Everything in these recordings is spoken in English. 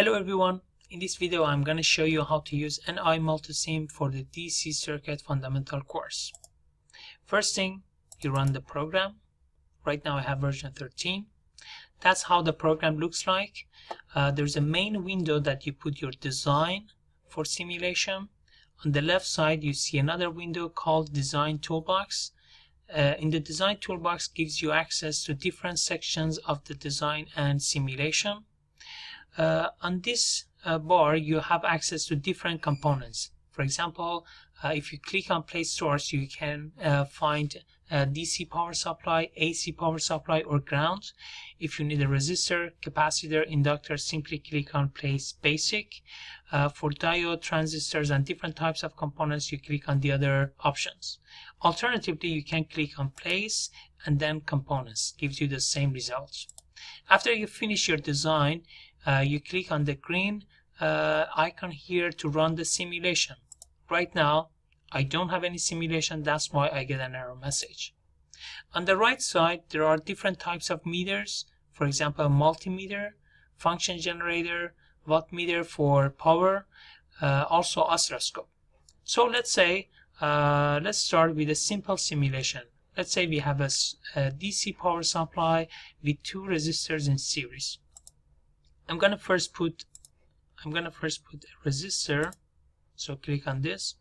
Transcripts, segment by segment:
Hello everyone, in this video I'm going to show you how to use NI Multisim for the DC Circuit Fundamental course. First thing, you run the program. Right now I have version 13. That's how the program looks like. Uh, there's a main window that you put your design for simulation. On the left side you see another window called Design Toolbox. Uh, in the design toolbox gives you access to different sections of the design and simulation. Uh, on this uh, bar you have access to different components. For example, uh, if you click on place source you can find DC power supply, AC power supply or ground. If you need a resistor, capacitor, inductor simply click on place basic. Uh, for diode, transistors and different types of components you click on the other options. Alternatively you can click on place and then components gives you the same results. After you finish your design uh, you click on the green uh, icon here to run the simulation. Right now, I don't have any simulation, that's why I get an error message. On the right side, there are different types of meters, for example, multimeter, function generator, wattmeter for power, uh, also oscilloscope. So let's say, uh, let's start with a simple simulation. Let's say we have a, a DC power supply with two resistors in series. I'm gonna first put I'm gonna first put a resistor. So click on this.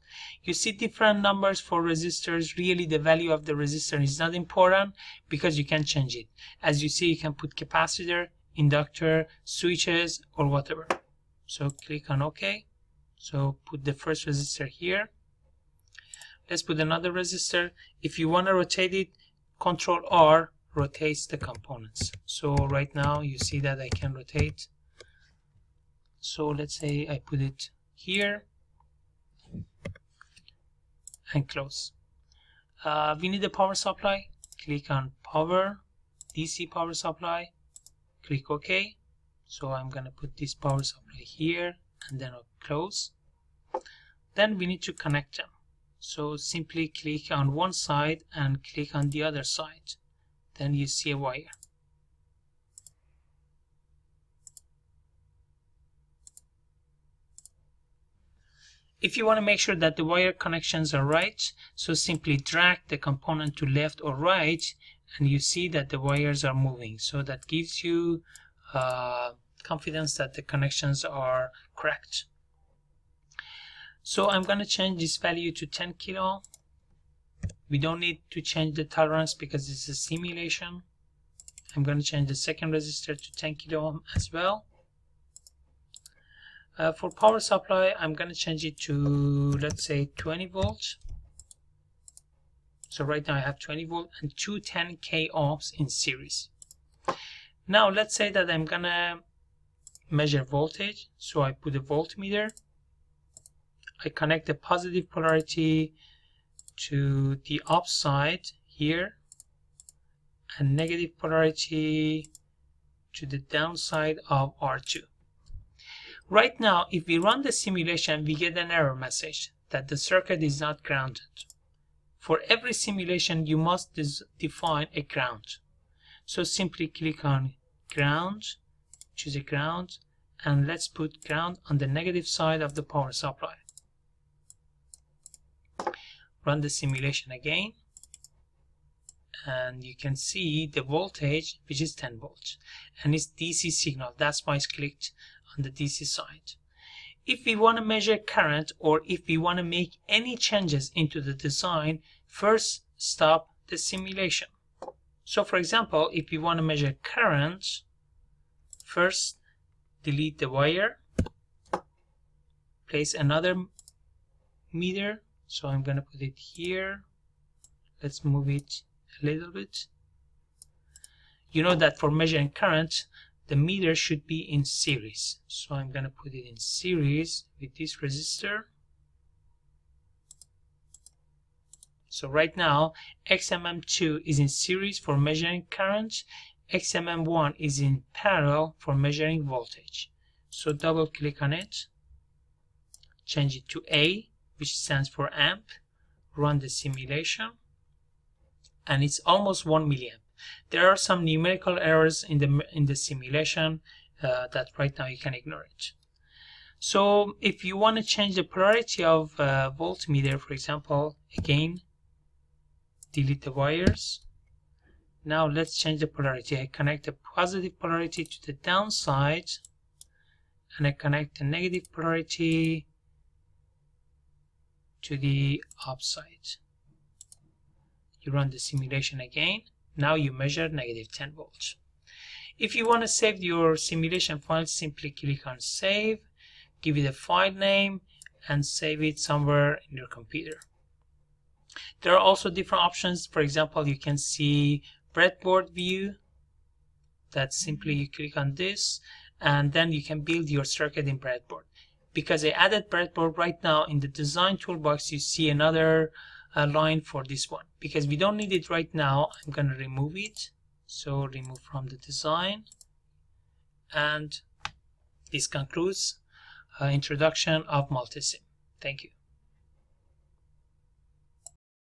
You see different numbers for resistors. Really the value of the resistor is not important because you can change it. As you see you can put capacitor inductor switches or whatever. So click on ok. So put the first resistor here. Let's put another resistor. If you want to rotate it control R rotates the components. So right now you see that I can rotate so let's say I put it here and close. Uh, we need a power supply. Click on power DC power supply. Click OK. So I'm gonna put this power supply here and then I'll close. Then we need to connect them. So simply click on one side and click on the other side. Then you see a wire If you want to make sure that the wire connections are right, so simply drag the component to left or right and you see that the wires are moving. So that gives you uh, confidence that the connections are correct. So I'm going to change this value to 10 kilo. We don't need to change the tolerance because it's a simulation. I'm going to change the second resistor to 10 kilo ohm as well. Uh, for power supply, I'm going to change it to, let's say, 20 volts. So right now I have 20 volt and two 10k ohms in series. Now let's say that I'm going to measure voltage. So I put a voltmeter. I connect the positive polarity to the upside here and negative polarity to the downside of R2. Right now, if we run the simulation, we get an error message that the circuit is not grounded. For every simulation, you must define a ground. So simply click on ground, choose a ground, and let's put ground on the negative side of the power supply. Run the simulation again, and you can see the voltage, which is 10 volts, and it's DC signal. That's why it's clicked on the DC side. If we want to measure current or if we want to make any changes into the design, first stop the simulation. So for example, if we want to measure current, first delete the wire, place another meter. So I'm going to put it here. Let's move it little bit. You know that for measuring current, the meter should be in series. So I'm going to put it in series with this resistor. So right now, XMM2 is in series for measuring current. XMM1 is in parallel for measuring voltage. So double click on it, change it to A, which stands for amp, run the simulation, and it's almost 1 milliamp. There are some numerical errors in the in the simulation. uh, that right now you can ignore it. So if you want to change the polarity of uh, voltmeter, for example, again, delete the wires. Now let's change the polarity. I connect the positive polarity to the downside and I connect the negative polarity to the upside. You run the simulation again. Now you measure negative 10 volts. If you want to save your simulation file, simply click on save, give it a file name, and save it somewhere in your computer. There are also different options. For example, you can see breadboard view. That simply mm-hmm. you click on this, and then you can build your circuit in breadboard. Because I added breadboard right now in the design toolbox, you see another uh, line for this one. Because we don't need it right now, I'm going to remove it. So remove from the design. And this concludes uh, introduction of multisim thank you